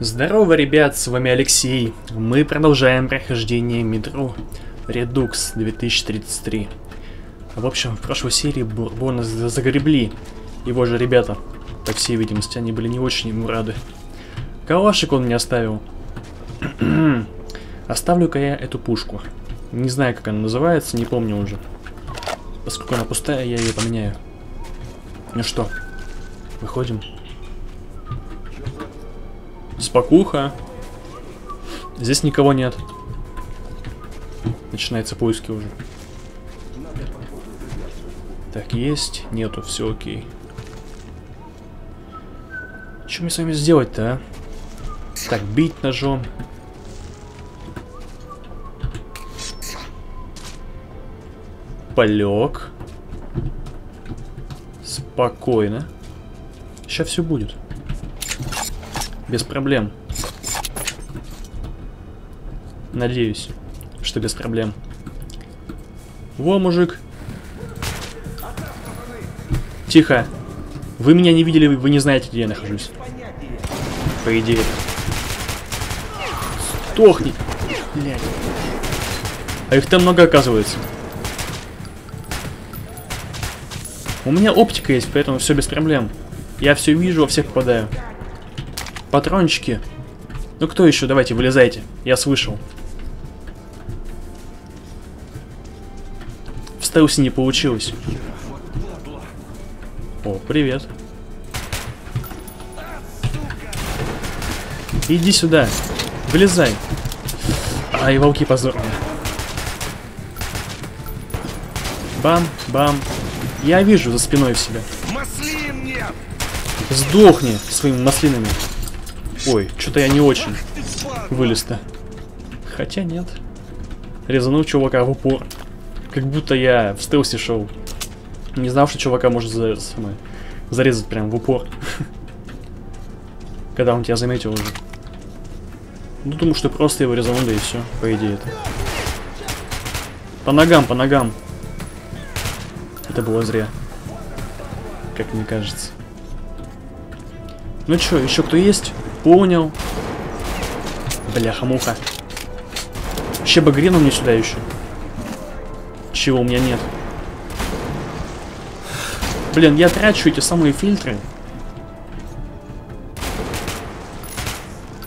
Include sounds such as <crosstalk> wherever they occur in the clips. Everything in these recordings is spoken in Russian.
Здорово, ребят, с вами Алексей. Мы продолжаем прохождение метро Redux 2033. В общем, в прошлой серии Бурбона загребли его же ребята. По всей видимости, они были не очень ему рады. Калашик он мне оставил. <clears throat> Оставлю-ка я эту пушку. Не знаю, как она называется, не помню уже. Поскольку она пустая, я ее поменяю. Ну что, выходим. Спокуха. Здесь никого нет. Начинаются поиски уже. Так, есть? Нету, все окей. Что мне с вами сделать-то, а? Так, бить ножом. Полег. Спокойно. Сейчас все будет. Без проблем. Надеюсь, что без проблем. Во, мужик. Тихо. Вы меня не видели, вы не знаете, где я нахожусь. По идее. Стохни. Блядь. А их там много оказывается. У меня оптика есть, поэтому все без проблем. Я все вижу, во всех попадаю. Патрончики. Ну кто еще? Давайте, вылезайте. Я слышал. В стелсе не получилось. О, привет. Иди сюда. Вылезай. Ай, волки позорные. Бам, бам. Я вижу за спиной в себя. Сдохни своими маслинами. Ой, что-то я не очень вылез-то. Хотя нет. Резанул чувака в упор. Как будто я в стелсе шел. Не знал, что чувака может за, зарезать прям в упор. <laughs> Когда он тебя заметил уже. Ну, думаю, что просто его резанул, да и все, по идее это. По ногам, по ногам. Это было зря. Как мне кажется. Ну что, еще кто есть? Понял. Бляха-муха. Вообще бы грену мне сюда еще. Чего у меня нет. Блин, я трачу эти самые фильтры.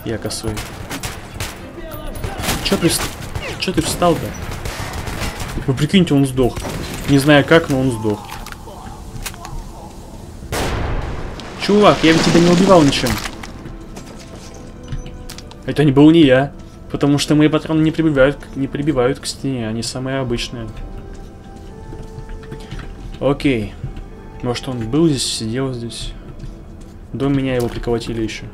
Я косой. Чё ты, чё ты встал-то? Вы прикиньте, он сдох. Не знаю как, но он сдох. Чувак, я ведь тебя не убивал ничем. Это не был не я. Потому что мои патроны не прибивают, не прибивают к стене, они самые обычные. Окей. Может он был здесь, сидел здесь. До меня его приколотили еще.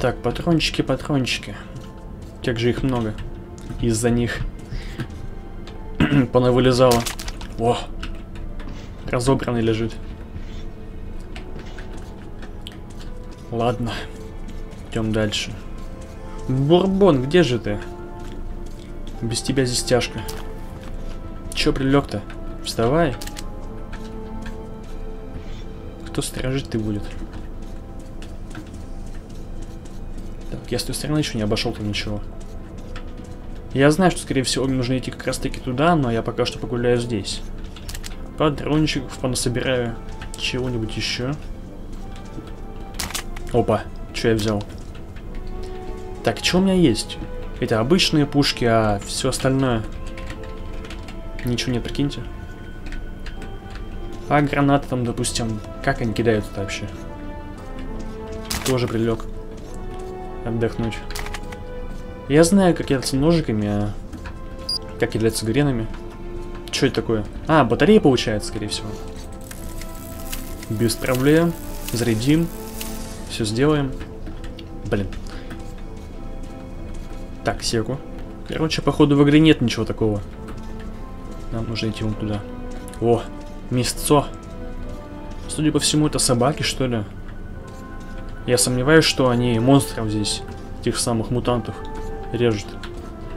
Так, патрончики, патрончики. Как же их много. Из-за них. <clears throat> Пона вылезала. О! Разобранный лежит. Ладно. Идем дальше. Бурбон, где же ты? Без тебя здесь тяжко. Чё прилег-то? Вставай. Кто сторожить ты будет? Так, я с той стороны еще не обошел-то ничего. Я знаю, что, скорее всего, мне нужно идти как раз-таки туда, но я пока что погуляю здесь. Патрончиков понасобираю. Чего-нибудь еще. Опа, что я взял? Так, что у меня есть? Это обычные пушки, а все остальное... Ничего нет, прикиньте. А гранаты там, допустим, как они кидаются вообще? Тоже прилег. Отдохнуть. Я знаю, как кидаться ножиками, а как кидаться гренами. Что это такое? А, батарея получается, скорее всего. Без проблем. Зарядим. Все сделаем. Блин. Так, секу. Короче, походу в игре нет ничего такого. Нам нужно идти вон туда. О, местцо. Судя по всему, это собаки, что ли? Я сомневаюсь, что они монстров здесь, тех самых мутантов, режут.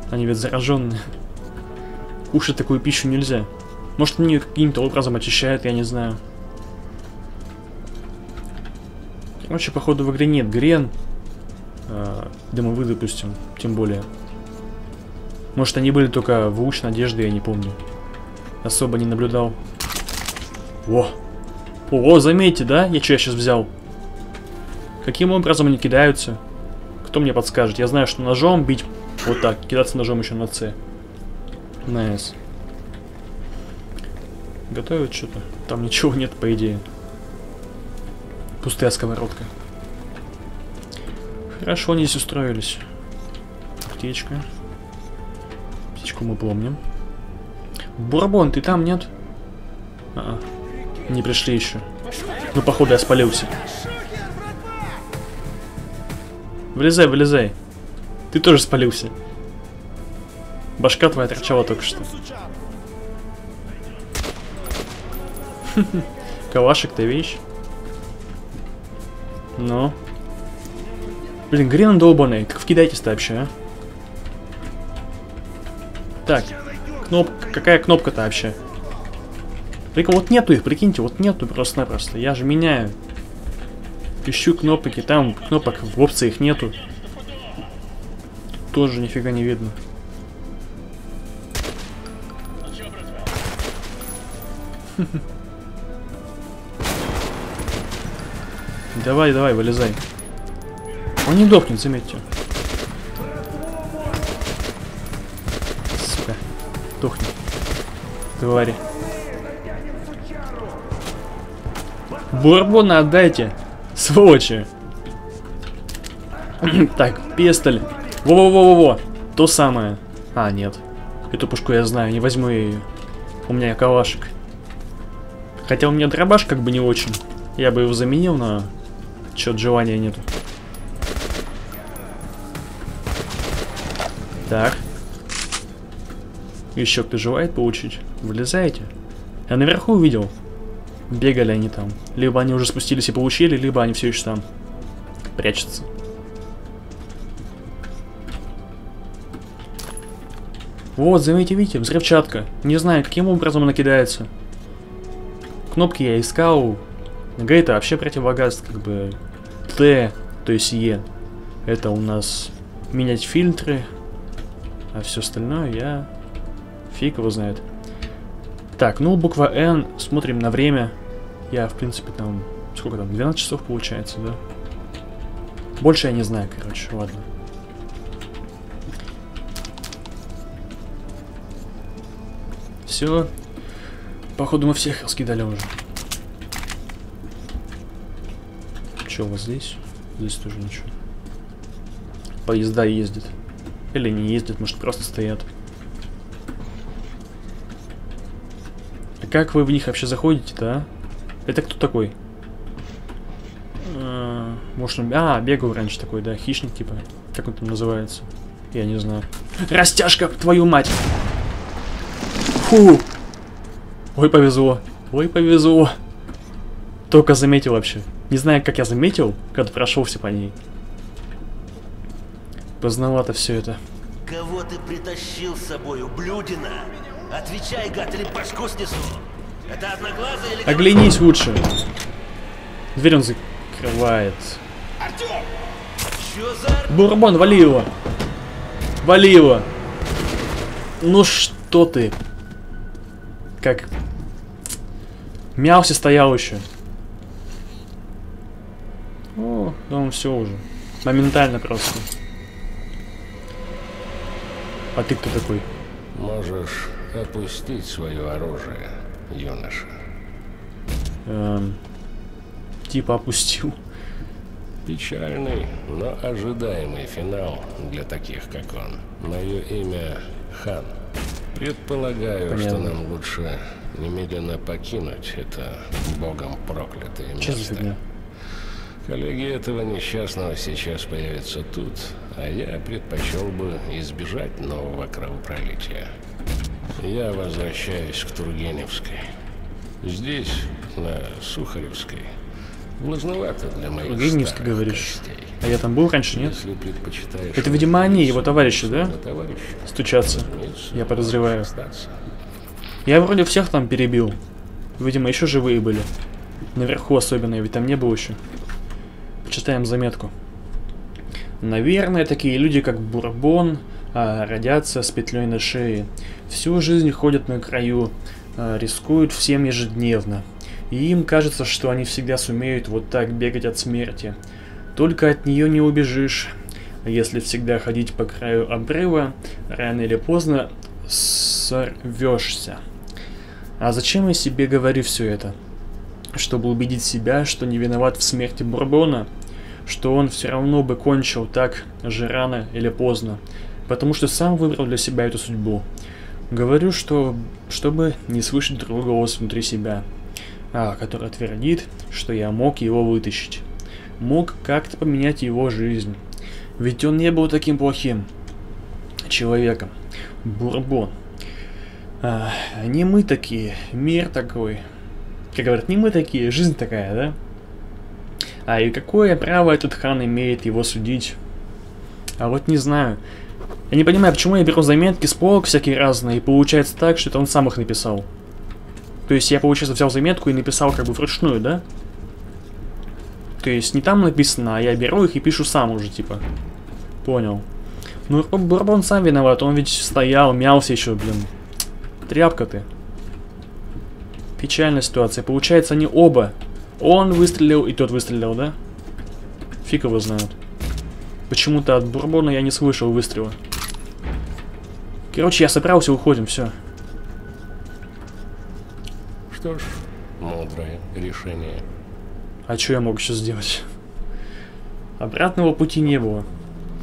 Они ведь зараженные. Кушать такую пищу нельзя. Может, они каким-то образом очищают, я не знаю. Короче, походу в игре нет грен. Э, дымовых, допустим, тем более. Может, они были только в луч надежды, я не помню. Особо не наблюдал. О! О, заметьте, да? Я что я сейчас взял? Каким образом они кидаются? Кто мне подскажет? Я знаю, что ножом бить вот так. Кидаться ножом еще на С. На С. Готовят что-то? Там ничего нет, по идее. Пустая сковородка. Хорошо они здесь устроились. Птичка. Птичку мы помним. Бурбон, ты там, нет? А -а. Не пришли еще. Ну, походу, я спалился. Вылезай, вылезай. Ты тоже спалился. Башка твоя торчала только что. <laughs> Калашик-то вещь. Ну. Блин, Грин долбаный. Как вкидайтесь-то вообще, а? Так. Кнопка. Какая кнопка-то вообще? Только вот нету их, прикиньте, вот нету просто-напросто. Я же меняю. Ищу кнопки, там кнопок в опциях нету. Тоже нифига не видно. <laughs> Давай, давай, вылезай. Он не дохнет, заметьте. Сука. Дохнет. Твари. Бурбона отдайте. Сволочи. <clears throat> так, пестоль. Во-во-во-во-во. То самое. А, нет. Эту пушку я знаю, не возьму я ее. У меня калашик. Хотя у меня дробаш как бы не очень. Я бы его заменил, но... Чё-то желания нету. Так. Еще кто желает получить? Вылезаете? Я наверху увидел. Бегали они там. Либо они уже спустились и получили, либо они все еще там прячутся. Вот, заметьте, видите, взрывчатка. Не знаю, каким образом она кидается. Кнопки я искал. Г это вообще противогаз, как бы Т, то есть Е. Это у нас менять фильтры, а все остальное я... Фиг его знает. Так, ну, буква Н. Смотрим на время. Я, в принципе, там... Сколько там? 12 часов получается, да? Больше я не знаю, короче. Ладно. Все. Походу мы всех раскидали уже. Что у вас здесь? Здесь тоже ничего. Поезда ездят. Или не ездят, может просто стоят. А как вы в них вообще заходите-то, а? Это кто такой? А, может он... А, бегал раньше такой, да, хищник типа. Как он там называется? Я не знаю. Растяжка, твою мать! Фу! Ой, повезло. Ой, повезло. Только заметил вообще. Не знаю, как я заметил, когда прошелся по ней. Поздновато все это. Кого ты притащил с собой, ублюдина? Отвечай, гад, или башку снесу. Это одноглазый или... Оглянись лучше. Дверь он закрывает. Артём! Чё за... Бурбон, вали его. Вали его. Ну что ты? Как? Мялся стоял еще. О, ну все уже. Моментально просто. А ты кто такой? Можешь опустить свое оружие, юноша. Эм, типа опустил. Печальный, но ожидаемый финал для таких, как он. Мое имя Хан. Предполагаю, Понятно. что нам лучше немедленно покинуть это богом проклятое место. фигня? Коллеги этого несчастного сейчас появятся тут, а я предпочел бы избежать нового кровопролития. Я возвращаюсь к Тургеневской. Здесь, на Сухаревской, влажновато для моих Тургеневской, говоришь? костей. А я там был раньше, нет? Если предпочитаешь... Это, видимо, они, его товарищи, да? товарища, Стучаться. разумеется, Я подозреваю. остаться. Я вроде всех там перебил. Видимо, еще живые были. Наверху особенно, я ведь там не был еще. Читаем заметку. Наверное, такие люди, как Бурбон, а, родятся с петлей на шее. Всю жизнь ходят на краю, а, рискуют всем ежедневно. И им кажется, что они всегда сумеют вот так бегать от смерти. Только от нее не убежишь. Если всегда ходить по краю обрыва, рано или поздно сорвешься. А зачем я себе говорю все это? Чтобы убедить себя, что не виноват в смерти Бурбона, что он все равно бы кончил так же рано или поздно, потому что сам выбрал для себя эту судьбу. Говорю, что чтобы не слышать другой голос внутри себя, а, который твердит, что я мог его вытащить. Мог как-то поменять его жизнь. Ведь он не был таким плохим человеком. Бурбон. А, не мы такие, мир такой. Как говорят, не мы такие, жизнь такая, да? А и какое право этот хан имеет его судить? А вот не знаю. Я не понимаю, почему я беру заметки с полок всякие разные, и получается так, что это он сам их написал. То есть я, получается, взял заметку и написал как бы вручную, да? То есть не там написано, а я беру их и пишу сам уже, типа. Понял. Ну, Бурбон сам виноват, он ведь стоял, мялся еще, блин. Тряпка ты. Печальная ситуация. Получается, они оба. Он выстрелил, и тот выстрелил, да? Фиг его знают. Почему-то от Бурбона я не слышал выстрела. Короче, я собрался, уходим, все. Что ж, мудрое решение. А что я мог еще сделать? Обратного пути не было.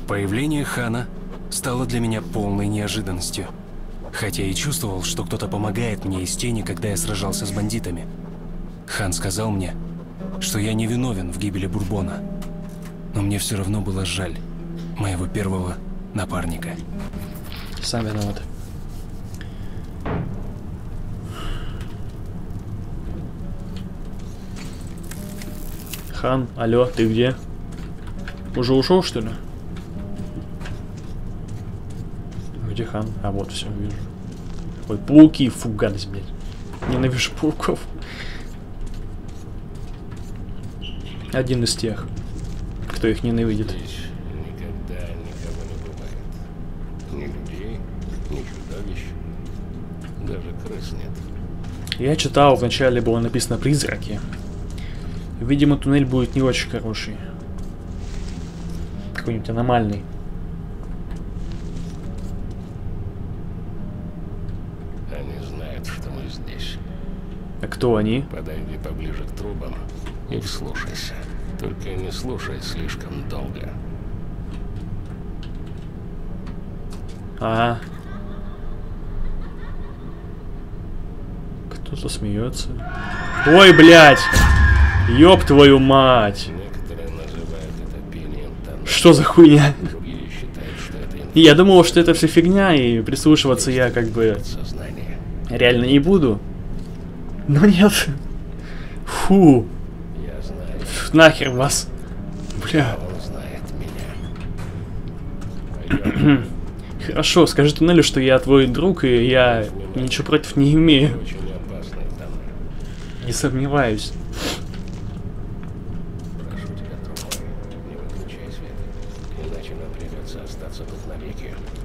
Появление Хана стало для меня полной неожиданностью. Хотя и чувствовал, что кто-то помогает мне из тени, когда я сражался с бандитами. Хан сказал мне, что я не виновен в гибели Бурбона. Но мне все равно было жаль моего первого напарника. Сам виноват. Хан, алло, ты где? Уже ушел, что ли? Где хан? А вот, все, вижу. Ой, пауки, фу, гадость, блядь. Ненавижу пауков. Один из тех, кто их ненавидит. Здесь никогда никого не бывает. Ни людей, ни чудовищ. Даже крыс нет. Я читал, вначале было написано «Призраки». Видимо, туннель будет не очень хороший. Какой-нибудь аномальный. Они знают, что мы здесь. А кто они? Подойди поближе к трубам и вслушайся. Только не слушай слишком долго. Ага. Кто-то смеется. Ой, блядь! Ёб твою мать! Некоторые называют это пением там. Что за хуйня? Я думал, что это все фигня, и прислушиваться я как бы реально не буду. Но нет. Фу, нахер вас. Бля. Хорошо, скажи туннелю, что я твой друг, и я ничего против не имею. Не сомневаюсь.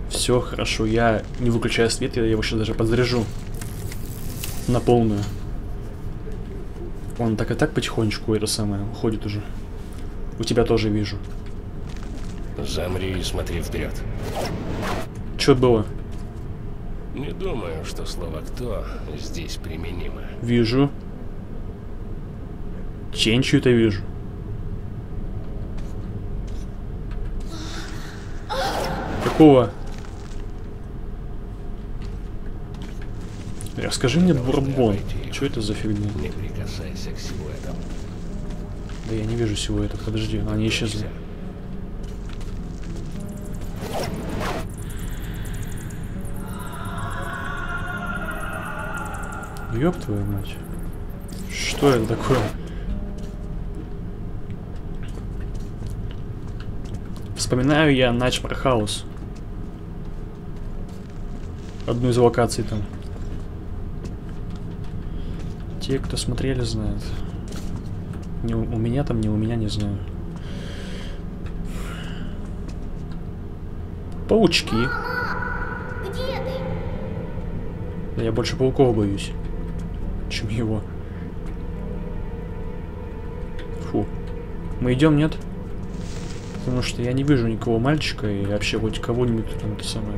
Все хорошо, я не выключаю свет, я его сейчас даже подзаряжу. На полную. Он так и так потихонечку это самое уходит уже. У тебя тоже вижу. Замри и смотри вперед. Что было? Не думаю, что слово «кто» здесь применимо. Вижу. Тень чью-то вижу. Какого? Расскажи мне, Бурбон, что это за фигня? Не прикасайся к силуэтам. Да я не вижу этого, подожди, они исчезли. Ёб твою мать. Что это такое? Вспоминаю я Nightmare House. Одну из локаций там. Те, кто смотрели, знают. Не у, у меня там, не у меня, не знаю. Паучки. Мама, где ты? Я больше пауков боюсь, чем его. Фу. Мы идем, нет? Потому что я не вижу никого мальчика и вообще хоть кого-нибудь там-то самое.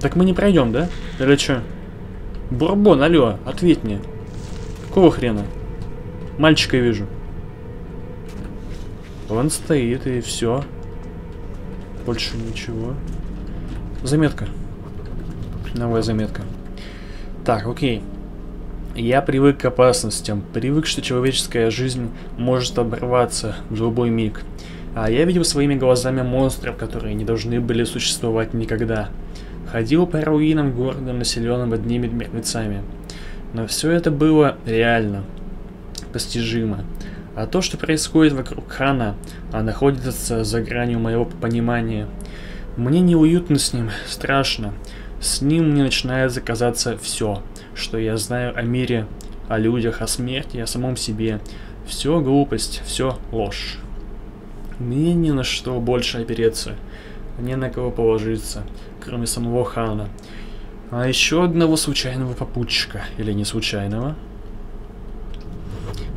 Так мы не пройдем, да? Или что? Бурбон, алло, ответь мне. Какого хрена? Мальчика вижу. Он стоит и все. Больше ничего. Заметка. Новая заметка. Так, окей. Я привык к опасностям, привык, что человеческая жизнь может оборваться в любой миг. А я видел своими глазами монстров, которые не должны были существовать никогда. Ходил по руинам города, населенным одними мертвецами. Но все это было реально, постижимо. А то, что происходит вокруг Хана, а находится за гранью моего понимания. Мне неуютно с ним, страшно. С ним мне начинает заказаться все, что я знаю о мире, о людях, о смерти, о самом себе. Все глупость, все ложь. Мне ни на что больше опереться, не на кого положиться, кроме самого Хана. А еще одного случайного попутчика, или не случайного.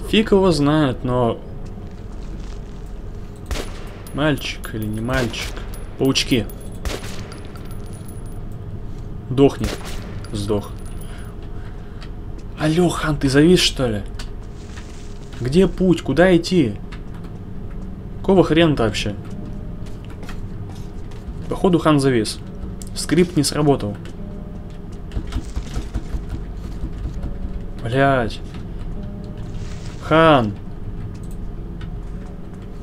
Фиг его знает, но... Мальчик или не мальчик? Паучки. Дохни. Сдох. Алло, Хан, ты завис, что ли? Где путь? Куда идти? Какого хрена-то вообще? Походу Хан завис. Скрипт не сработал. Блять. Хан.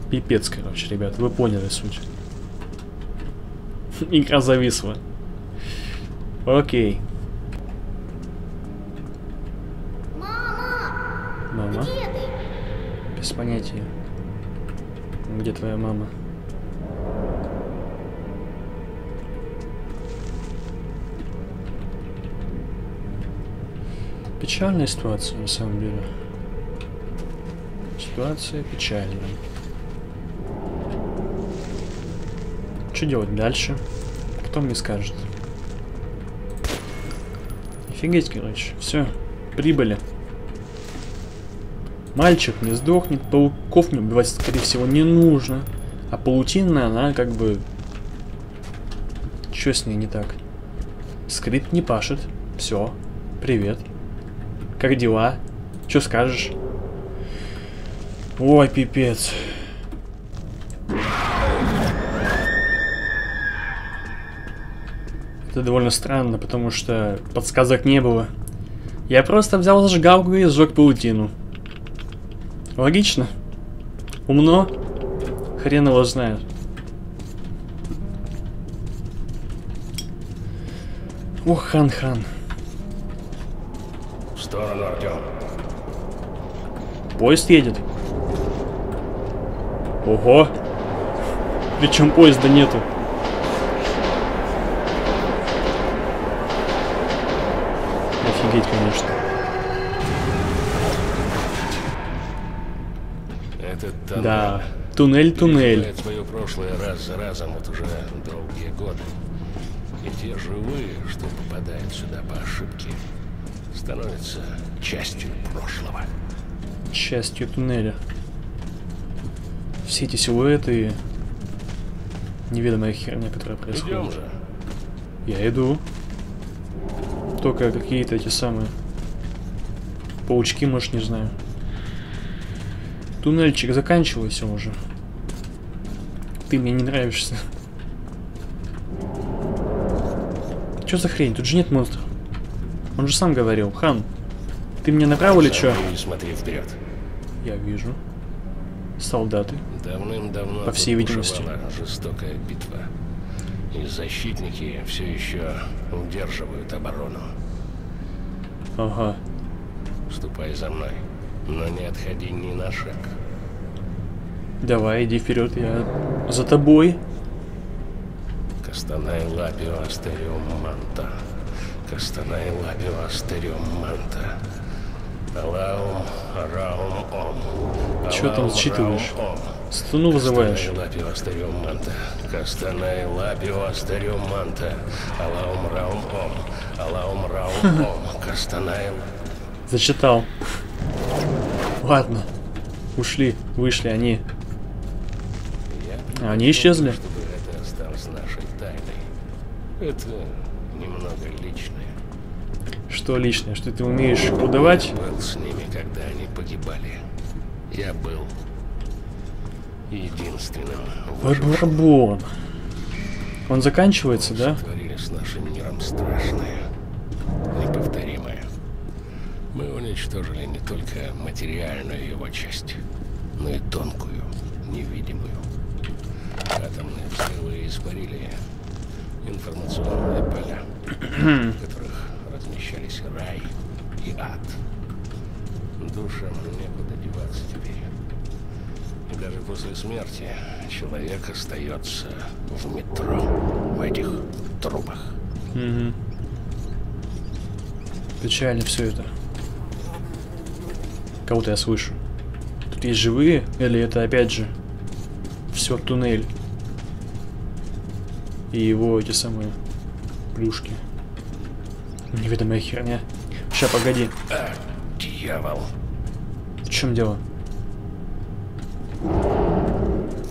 Пипец, короче, ребят, вы поняли суть. <laughs> Игра зависла. Окей. Мама, Мама? Без понятия. Где твоя мама? Печальная ситуация, на самом деле. Ситуация печальная. Что делать дальше? Кто мне скажет? Офигеть, короче. Все, прибыли. Мальчик не сдохнет, пауков мне убивать, скорее всего, не нужно. А паутинная, она как бы... Что с ней не так? Скрипт не пашет. Все. Привет. Как дела? Что скажешь? Ой, пипец. Это довольно странно, потому что подсказок не было. Я просто взял зажигалку и сжег паутину. Логично. Умно. Хрен его знает. Ох, хан-хан. Сторону, Артем. Поезд едет. Ого. Причем поезда нету. Офигеть, конечно. Этот тоннель Да. Туннель, туннель. свое прошлое раз за разом вот уже долгие годы. И те живые, что попадают сюда по ошибке, становятся частью прошлого. Частью туннеля. Все эти силуэты и неведомая херня, которая происходит. Идем же. Я иду. Только какие-то эти самые паучки, может, не знаю. Туннельчик заканчивайся уже. Ты мне не нравишься. Что за хрень? Тут же нет монстров. Он же сам говорил. Хан, ты мне направо или что? И смотри вперед. Я вижу. Солдаты. Давным-давно По всей видимости. жестокая битва. И защитники все еще удерживают оборону. Ага. Ступай за мной, но не отходи ни на шаг. Давай, иди вперед, я за тобой. Кастанай лабио астериум манта. Кастанай астериум манта. Алаум араум ом. Чё там раум, ом. Струну вызываешь. Лапио астариум манта. Кастанай лапио манта. Алаум раум ом. Алаум раум <laughs> ом. Кастанай Зачитал. Ладно. Ушли, вышли они. Они исчезли. чтобы это осталось нашей тайной. Это. Что лишнее? Что ты умеешь продавать? Был с ними, когда они погибали. Я был единственным. Барбон. Он заканчивается, да? Творили с нашим миром страшное, неповторимое. Мы уничтожили не только материальную его часть, но и тонкую, невидимую. Атомные взрывы испарили информационные поля, <clears throat> размещались рай и ад. Душам некуда деваться теперь. И даже после смерти человек остается в метро, в этих трубах. Мгм. Печально все это. Кого-то я слышу. Тут есть живые? Или это опять же все туннель? И его эти самые плюшки. Неведомая херня. Ща, погоди. А, дьявол. В чем дело?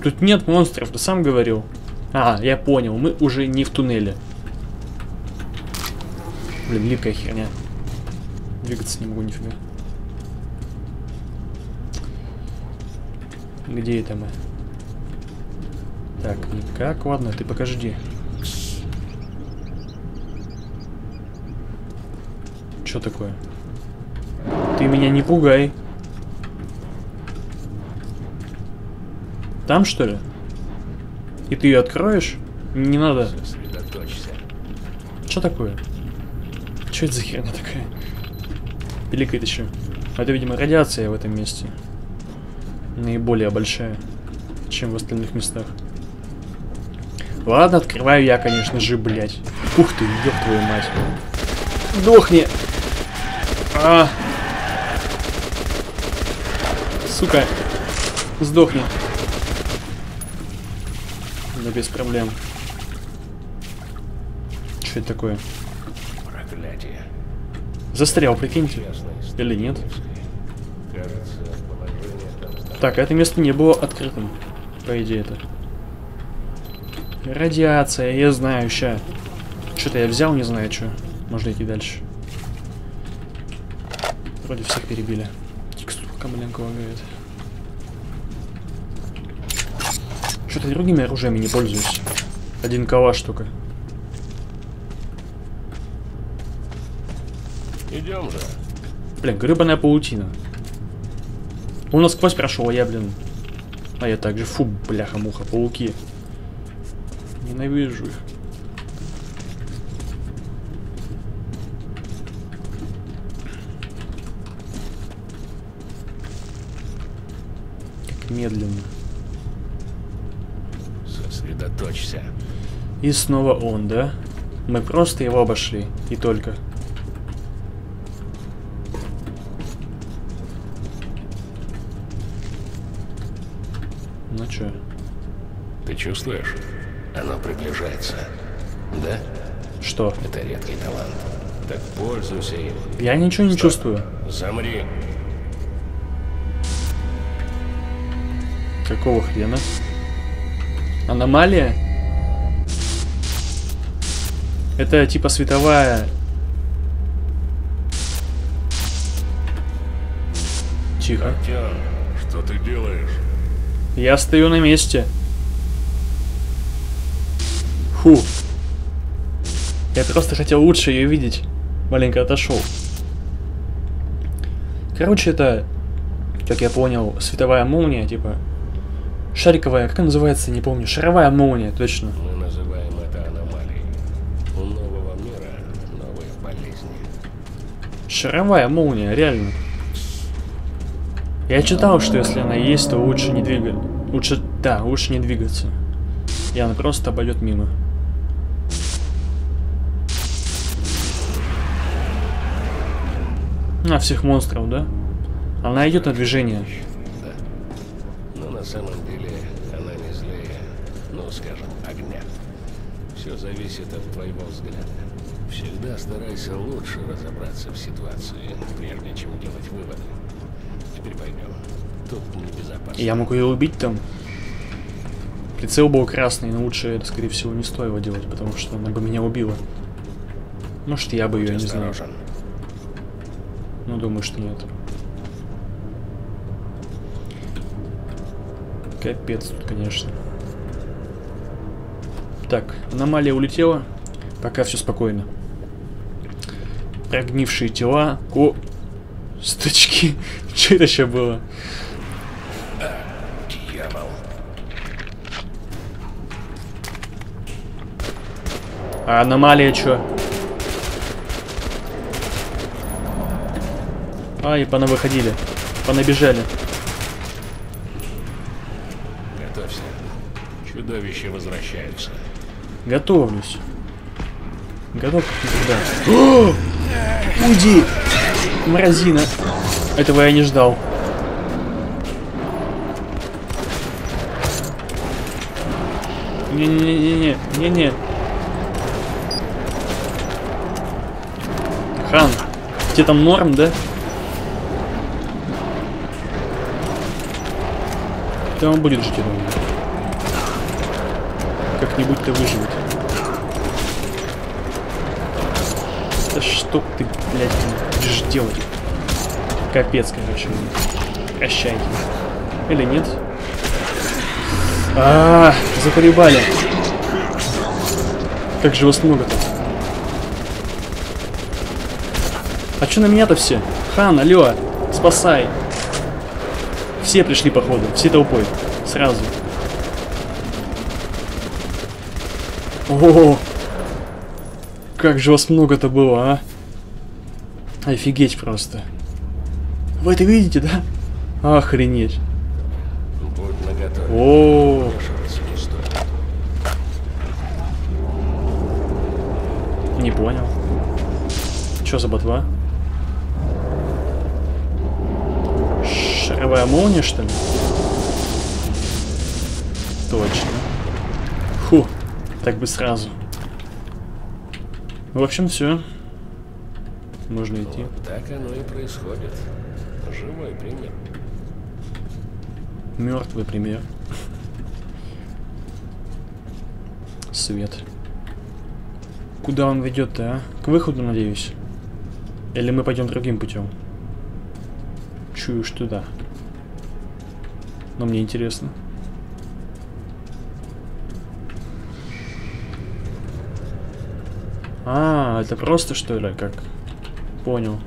Тут нет монстров, ты сам говорил. А, я понял, мы уже не в туннеле. Блин, липкая херня. Двигаться не могу нифига. Где это мы? Так, никак, ладно, ты покажи. Что такое? Ты меня не пугай. Там что ли? И ты ее откроешь? Не надо. Что такое? Что это за херня такая? Пиликает еще. Это, видимо, радиация в этом месте. Наиболее большая, чем в остальных местах. Ладно, открываю я, конечно же, блядь. Ух ты, ёб твою мать. Сдохни! А! Сука! Сдохни. Да без проблем. Что это такое? Проклятие. Застрял, прикиньте. Или нет? Так, это место не было открытым. По идее это. Радиация, я знаю, ща. Что-то я взял, не знаю, что. Можно идти дальше. Вроде всех перебили. Текстурка маленько лагает. Что-то другими оружиями не пользуюсь. Один калаш только. Идем же. Блин, гребаная паутина. Он насквозь прошел, а я, блин. А я также. Фу, бляха-муха, пауки. Ненавижу их. Как медленно. Сосредоточься. И снова он, да? Мы просто его обошли. И только. Ну чё? Ты чувствуешь? Оно приближается. Да? Что? Это редкий талант. Так пользуйся им. Я ничего не Стоп. чувствую. Замри. Какого хрена? Аномалия? Это типа световая... Тихо. Артем, что ты делаешь? Я стою на месте. Фу. Я просто хотел лучше ее видеть. Маленько отошел. Короче, это, как я понял, световая молния, типа шариковая, как она называется, не помню. Шаровая молния, точно. Мы называем это аномалией. У нового мира новые болезни. Шаровая молния, реально. Я читал, что если она есть, то лучше не двигать. Лучше, да, лучше не двигаться. И она просто обойдет мимо. На всех монстров, да? Она идет на движение. Зависит от твоего взгляда. Всегда старайся лучше разобраться в ситуации, прежде чем делать выводы. Теперь поймем. Тут небезопасно. Я могу ее убить там. Прицел был красный, но лучше это, скорее всего, не стоило делать, потому что она бы меня убила. Может, я бы ее, не знаю. Ну, думаю, что нет. Капец тут, конечно. Так, аномалия улетела. Пока все спокойно. Прогнившие тела. О! Стычки. <laughs> Что это еще было? Дьявол. А аномалия что? А, и понавыходили. Понабежали. Готовься. Чудовища возвращаются. Готовлюсь. Готов как никогда. <gasps> Уйди! Мразина. Этого я не ждал. Не-не-не-не-не. Не-не. Хан, тебе там норм, да? Он будет жить, я думаю. Как-нибудь-то выживет. Да что ты, блядь, будешь делать? Капец, короче. Прощайте. Или нет? А, -а, -а заколебали. Как же вас много-то? А чё на меня-то все? Хан, алло, спасай. Все пришли, походу, все толпой. Сразу. О, как же вас много-то было, а? Офигеть просто. Вы это видите, да? Охренеть. О, не понял. Чё за ботва? Шаровая молния, что ли? Точно. Так бы сразу. В общем, все. Можно идти. Вот так оно и происходит. Живой пример. Мертвый пример. Свет. Куда он ведет-то, а? К выходу, надеюсь. Или мы пойдем другим путем? Чую, что да. Но мне интересно. А, это просто что ли, как? Понял.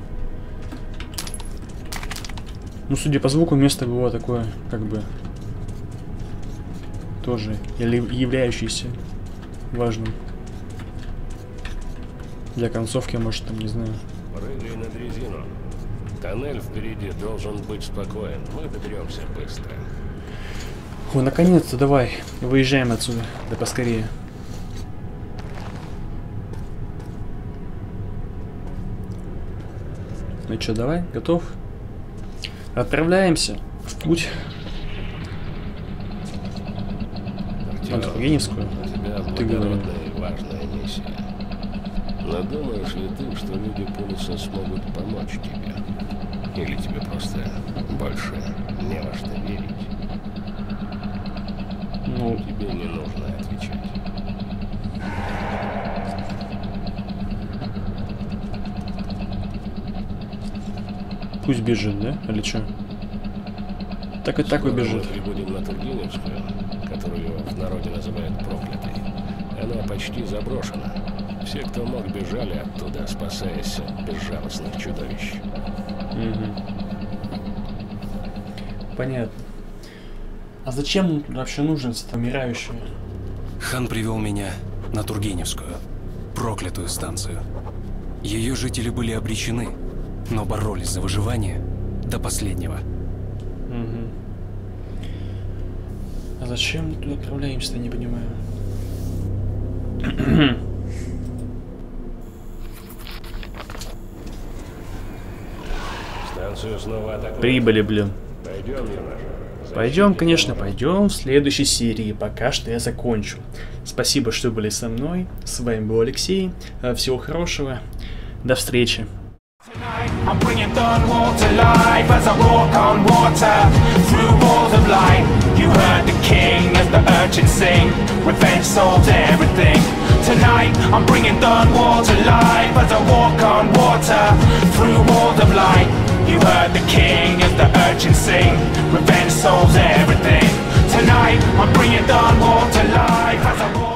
Ну, судя по звуку, место было такое, как бы, тоже являющееся важным. Для концовки, может, там, не знаю. Прыгай на дрезину. Тоннель впереди должен быть спокоен. Мы доберемся быстро. О, наконец-то, давай, выезжаем отсюда, да поскорее. Ну что, давай, готов? Отправляемся в путь на Тургеневскую. Ты говорил. важная миссия. Но думаешь ли ты, что люди Пулиса смогут помочь тебе? Или тебе просто больше не во что верить? Ну, Тебе не нужно пусть бежит, да? Или что? Так и так убежит. Мы прибудем на Тургеневскую, которую в народе называют проклятой. Она почти заброшена. Все, кто мог, бежали оттуда, спасаясь от безжалостных чудовищ. Мгм. Понятно. А зачем он тут вообще нужен, это умирающий? Хан привел меня на Тургеневскую, проклятую станцию. Ее жители были обречены, но боролись за выживание до последнего. Мгм. А зачем мы туда отправляемся-то, не понимаю. Станцию снова атакуют. Прибыли, блин. Пойдем. Пойдем, конечно, пойдем в следующей серии. Пока что я закончу. Спасибо, что были со мной. С вами был Алексей. Э, Всего хорошего. До встречи. I'm bringing Dunwall to life as I walk on water through walls of light. You heard the king as the urchins sing. Revenge solves everything. Tonight I'm bringing Dunwall to life as I walk on water through walls of light. You heard the king as the urchins sing. Revenge solves everything. Tonight I'm bringing Dunwall to life as I walk.